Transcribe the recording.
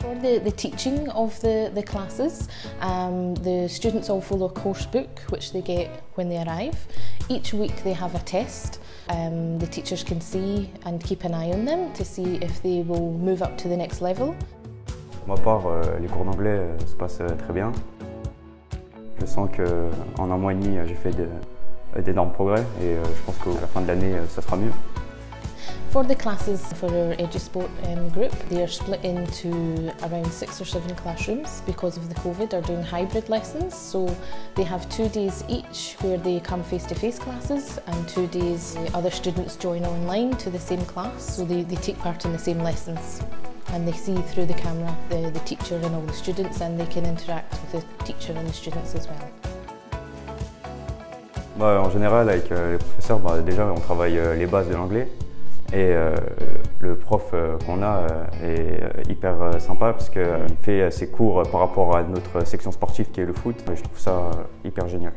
For the, the teaching of the, the classes, um, the students all follow a course book which they get when they arrive. Each week they have a test. Um, the teachers can see and keep an eye on them to see if they will move up to the next level. Pour ma part, euh, les cours d'anglais euh, se passent euh, très bien. Je sens qu'en un mois et demi, j'ai fait d'énormes progrès et je pense qu'à la fin de l'année, ça sera mieux. For the classes for our EduSport um, group, they are split into around six or seven classrooms because of the COVID, are doing hybrid lessons. So they have two days each where they come face-to-face -face classes and two days other students join online to the same class. So they, they take part in the same lessons and they see through the camera the, the teacher and all the students and they can interact with the teacher and the students as well. Bah, en général, avec euh, les professeurs, bah, déjà on travaille euh, les bases de l'anglais. Et euh, le prof euh, qu'on a euh, est hyper sympa parce qu'il fait ses cours par rapport à notre section sportive qui est le foot. Je trouve ça hyper génial.